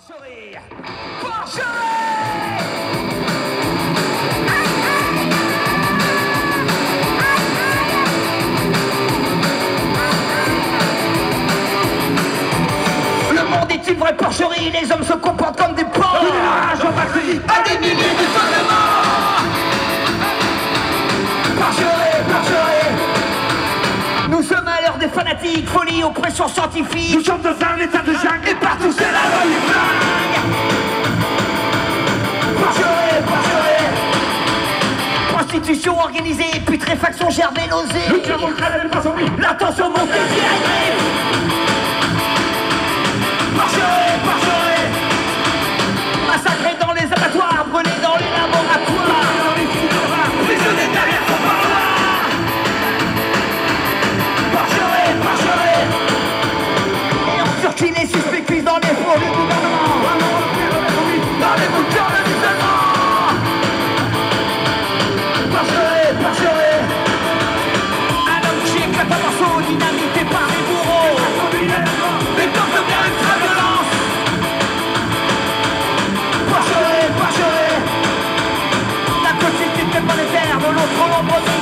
Porcherie Porcherie Le monde est une vraie porcherie, les hommes se comportent comme des porcs. À des milliers de fanatiques, folie, oppression scientifique Nous sommes dans un état de jungle Et partout c'est la loi porcherie Prostitution organisée, putréfaction germée, Nous tirons le crâne le poisson, oui monte. Et nos prend l'embrasure.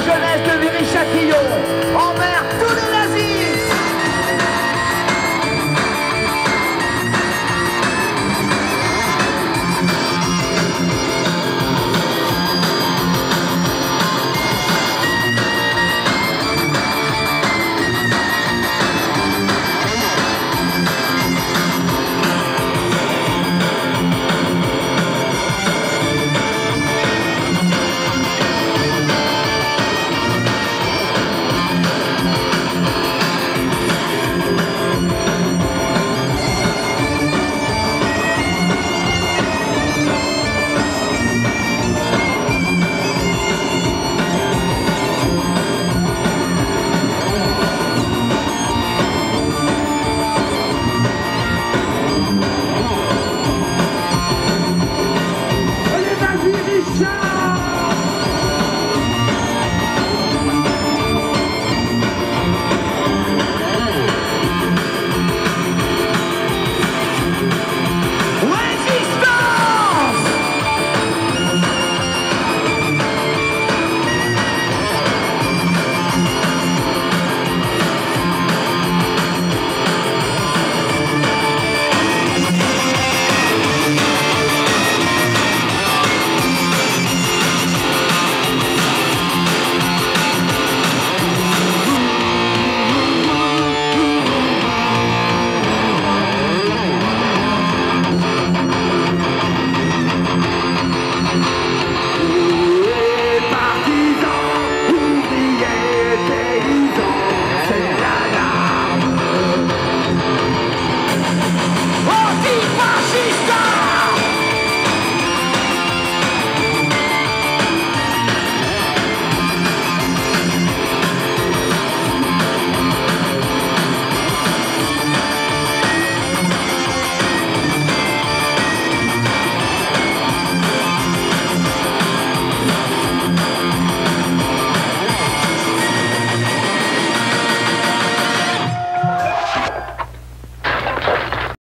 Jeunesse de Viry Châtillon emmerde tous les